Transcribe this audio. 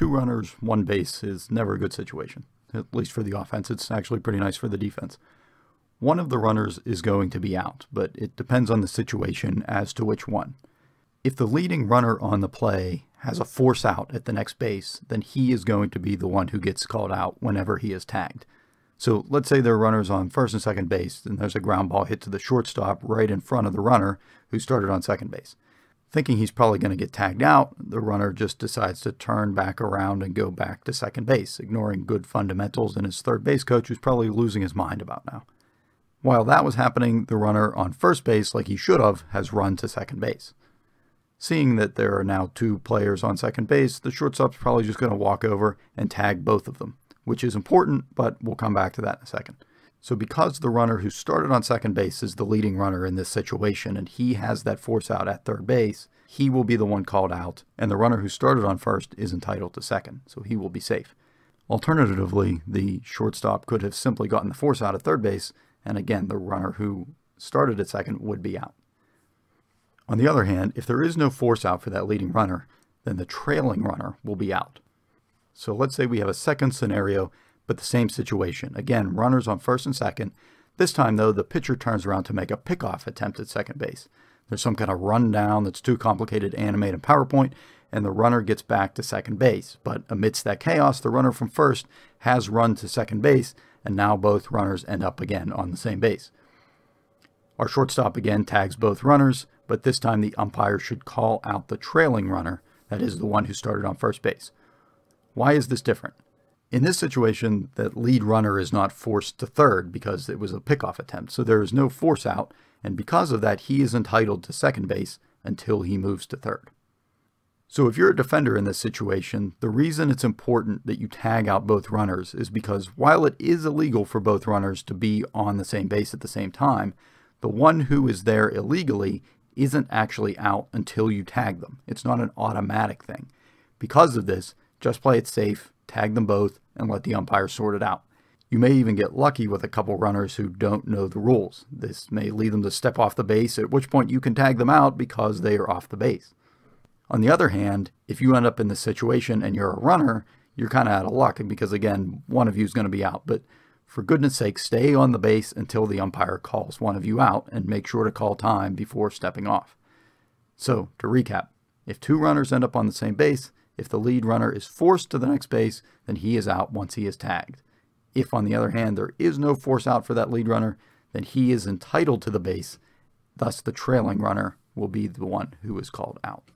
two runners, one base is never a good situation. At least for the offense, it's actually pretty nice for the defense. One of the runners is going to be out, but it depends on the situation as to which one. If the leading runner on the play has a force out at the next base, then he is going to be the one who gets called out whenever he is tagged. So let's say there are runners on first and second base, and there's a ground ball hit to the shortstop right in front of the runner who started on second base. Thinking he's probably going to get tagged out, the runner just decides to turn back around and go back to second base, ignoring good fundamentals and his third base coach who's probably losing his mind about now. While that was happening, the runner on first base, like he should have, has run to second base. Seeing that there are now two players on second base, the shortstop's probably just going to walk over and tag both of them, which is important, but we'll come back to that in a second. So because the runner who started on second base is the leading runner in this situation and he has that force out at third base, he will be the one called out, and the runner who started on first is entitled to second, so he will be safe. Alternatively, the shortstop could have simply gotten the force out at third base, and again, the runner who started at second would be out. On the other hand, if there is no force out for that leading runner, then the trailing runner will be out. So let's say we have a second scenario, but the same situation. Again, runners on first and second. This time, though, the pitcher turns around to make a pickoff attempt at second base. There's some kind of rundown that's too complicated to animate in PowerPoint, and the runner gets back to second base. But amidst that chaos, the runner from first has run to second base, and now both runners end up again on the same base. Our shortstop again tags both runners, but this time the umpire should call out the trailing runner, that is the one who started on first base. Why is this different? In this situation, the lead runner is not forced to third because it was a pickoff attempt, so there is no force out, and because of that, he is entitled to second base until he moves to third. So if you're a defender in this situation, the reason it's important that you tag out both runners is because while it is illegal for both runners to be on the same base at the same time, the one who is there illegally isn't actually out until you tag them. It's not an automatic thing. Because of this, just play it safe, tag them both, and let the umpire sort it out. You may even get lucky with a couple runners who don't know the rules. This may lead them to step off the base, at which point you can tag them out because they are off the base. On the other hand, if you end up in this situation and you're a runner, you're kind of out of luck because, again, one of you is going to be out. But for goodness sake, stay on the base until the umpire calls one of you out and make sure to call time before stepping off. So, to recap, if two runners end up on the same base, if the lead runner is forced to the next base, then he is out once he is tagged. If, on the other hand, there is no force out for that lead runner, then he is entitled to the base. Thus, the trailing runner will be the one who is called out.